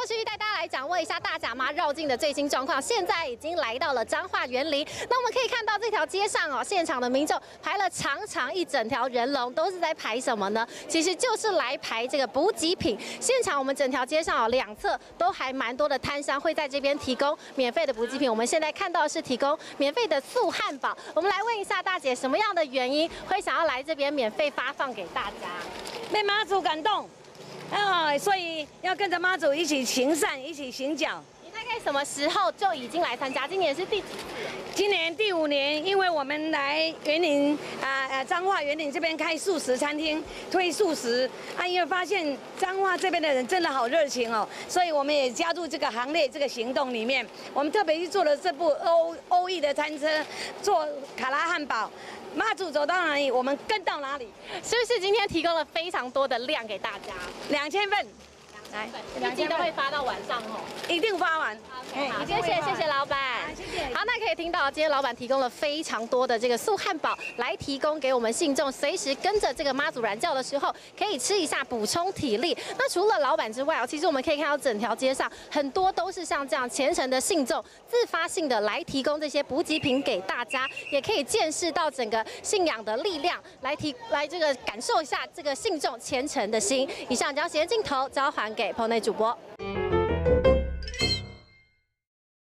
过去带大家来掌握一下大甲妈绕境的最新状况。现在已经来到了彰化园林，那我们可以看到这条街上哦，现场的民众排了长长一整条人龙，都是在排什么呢？其实就是来排这个补给品。现场我们整条街上哦，两侧都还蛮多的摊商会在这边提供免费的补给品。我们现在看到是提供免费的素汉堡。我们来问一下大姐，什么样的原因会想要来这边免费发放给大家？被妈祖感动，啊，所以要跟着妈祖一起行善，一起行脚。你大概什么时候就已经来参加？今年是第几？今年第五年，因为我们来园林啊呃彰化园林这边开素食餐厅，推素食啊，因为发现彰化这边的人真的好热情哦，所以我们也加入这个行列这个行动里面。我们特别去做了这部欧欧意的餐车，做卡拉汉堡。妈祖走到哪里，我们跟到哪里，是不是今天提供了非常多的量给大家？两千份，来，预计都会发到晚上哦。一定发完。好，谢谢谢谢老板。可以听到今天老板提供了非常多的这个素汉堡，来提供给我们信众，随时跟着这个妈祖燃教的时候，可以吃一下补充体力。那除了老板之外哦，其实我们可以看到整条街上很多都是像这样虔诚的信众，自发性的来提供这些补给品给大家，也可以见识到整个信仰的力量，来提来这个感受一下这个信众虔诚的心。以上将时间镜头交还给棚内主播。